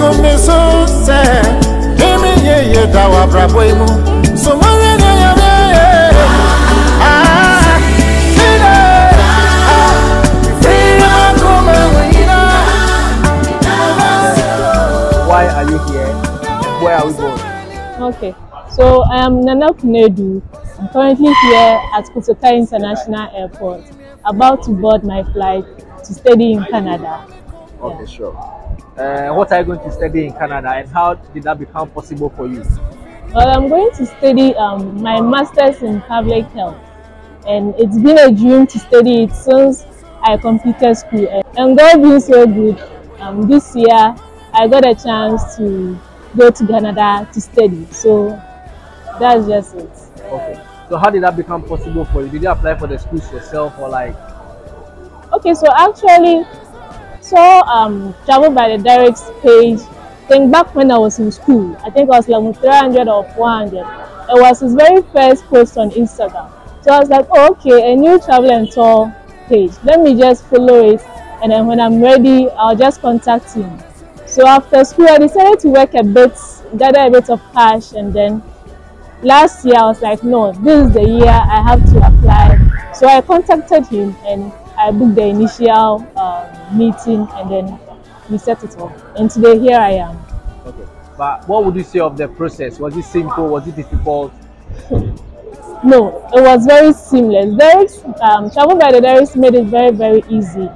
gu me so sɛ meme yeye da wɔ abrabɔ yi so moyɛ ne nyame Ah, sine, ah, free akoma wo nyinaa. Why are you here? Where are we going? Okay, so I am Nana Konadu. I'm currently here at Kotoka International Airport, about to board my flight to study in Canada. Okay, sure. Uh, what are you going to study in Canada and how did that become possible for you? Well, I'm going to study um, my master's in public health, and it's been a dream to study it since I completed school. And- God being so good, um, this year I got a chance to go to Canada to study. So that's just it. Okay. So how did that become possible for you? Did you apply for the schools yourself or like Okay, so actually, saw um travel by the Derricks page. think back when I was in school, I think I was like 300 or 400. It was his very first post on Instagram. So I was like, oh, okay, a new travel and tour page. Let me just follow it, and then when I'm ready, I'll just contact him. So after school, I decided to work a bit, gather a bit of cash, and then last year I was like, no, this is the year I have to apply. So I contacted him and I booked the initial um, meeting and then we set it up. And today here I am. okay. But what would you say of the process? Was it simple? Was it difficult? No, it was very seamless. Derricks um, travel by the Derricks made it very very easy.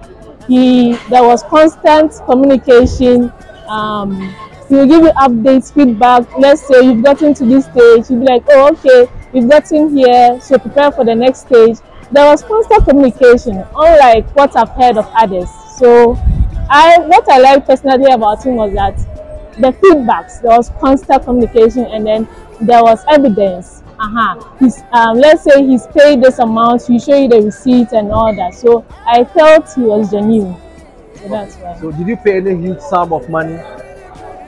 He there was constant communication. Um, he will give you updates, feedback. Let's say you've gotten to this stage, he'll be like, "Oh, okay, you've gotten here, so prepare for the next stage." There was constant communication, unlike what I've heard of others. So, I what I liked personally about him was that the feedbacks there was constant communication and then there was evidence uh-huh he's um let's say he's paid this amount he show you the receipt and all that so i felt he was genuine so that's why So did you pay any huge sum of money?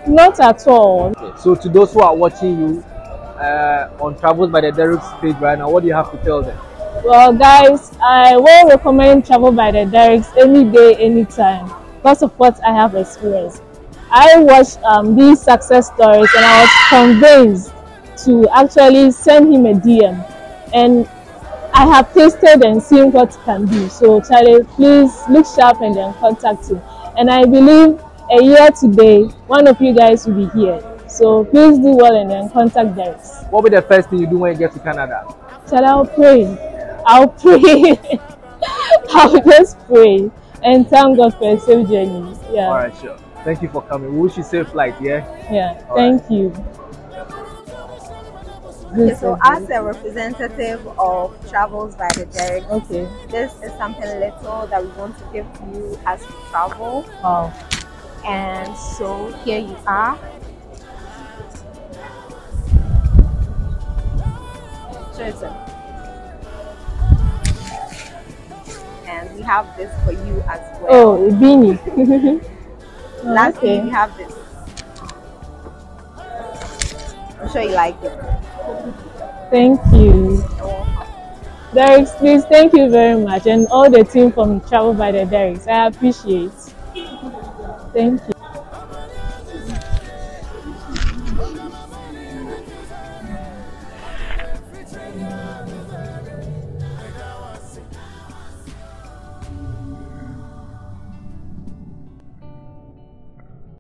not at all Okay. So to those who are watching you uh, on Travels by the Derricks page right now, what do you have to tell them? Well guys i will recommend travel by the Derricks any day anytime because of what i have experienced i watched um, these success stories and i was convinced to actually send him a dm and I have tasted and seen what can do. So Charlie, please look sharp and then contact him. And I believe a year today, one of you guys will be here. So please do well and then contact Derek. What will be the first thing you do when you get to Canada? Charlie, I'll pray. I'll pray. I'll just pray and thank God for a safe journey. Yeah. All right, sure. Thank you for coming. We wish you safe flight. Yeah. Yeah. All thank you. Okay, so as a representative of Travels by the Derrick, okay. this is something little that we want to give to you as you travel. Wow. And so here you are. Chosen. Have this for you as well. Oh, beanie. Last okay. we have this. I'm sure you like it. Thank you. Derrick, please, thank you very much. And all the team from Travel by the Derricks. I appreciate. Thank you.